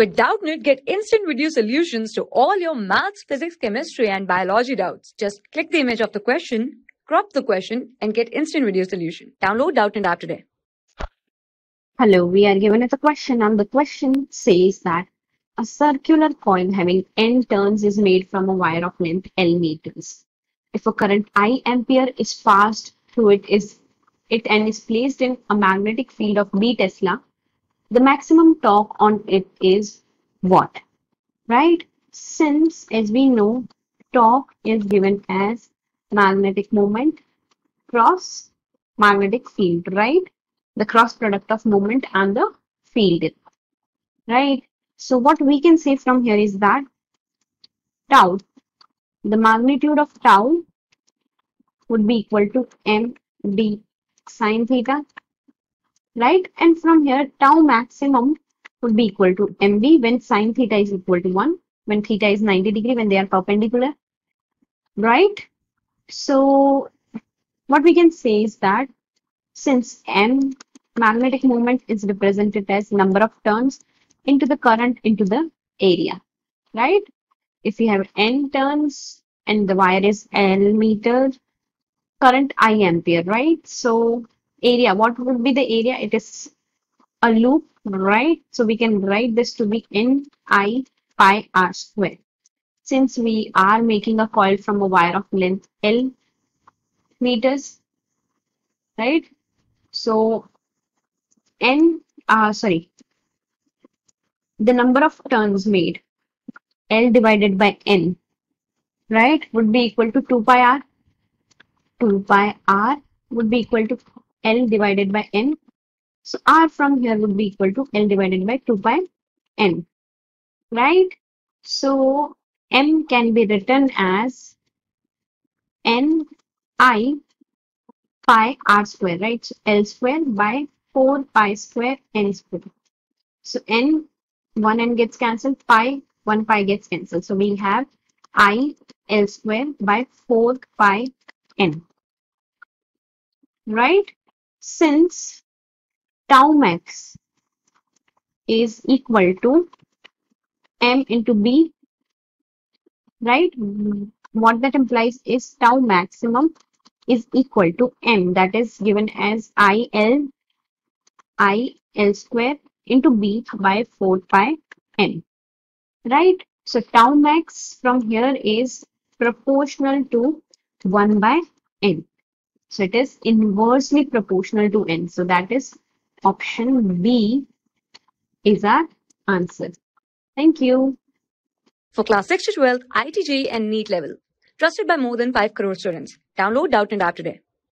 With Doubtnut, get instant video solutions to all your maths, physics, chemistry, and biology doubts. Just click the image of the question, crop the question, and get instant video solution. Download Doubtnut app today. Hello, we are given as a question, and the question says that a circular coil having n turns is made from a wire of length L meters. If a current I ampere is passed through it is it and is placed in a magnetic field of B Tesla, the maximum torque on it is what? Right? Since as we know, torque is given as magnetic moment cross magnetic field, right? The cross product of moment and the field, right? So what we can say from here is that tau, the magnitude of tau would be equal to mb sine theta, right? And from here, tau maximum would be equal to mb when sine theta is equal to 1, when theta is 90 degree, when they are perpendicular, right? So what we can say is that since m magnetic moment is represented as number of turns into the current into the area, right? If we have n turns and the wire is L meter, current I ampere, right? So area, what would be the area? It is a loop, right? So we can write this to be N I pi r square. Since we are making a coil from a wire of length L meters, right? So N, uh, sorry, the number of turns made L divided by N, right, would be equal to 2 pi r. 2 pi r would be equal to L divided by N. So R from here would be equal to L divided by 2 pi N, right? So M can be written as N I pi R square, right? So L square by 4 pi square N square. So N, 1 N gets cancelled, pi, 1 pi gets cancelled. So we have I L square by 4 pi N, right? Since tau max is equal to m into b, right? What that implies is tau maximum is equal to m that is given as i l i l square into b by 4 pi n, right? So tau max from here is proportional to 1 by n. So it is inversely proportional to n. So that is option B is our answer. Thank you. For class 6 to 12, IIT JEE and NEET level. Trusted by more than 5 crore students. Download Doubtnut app today.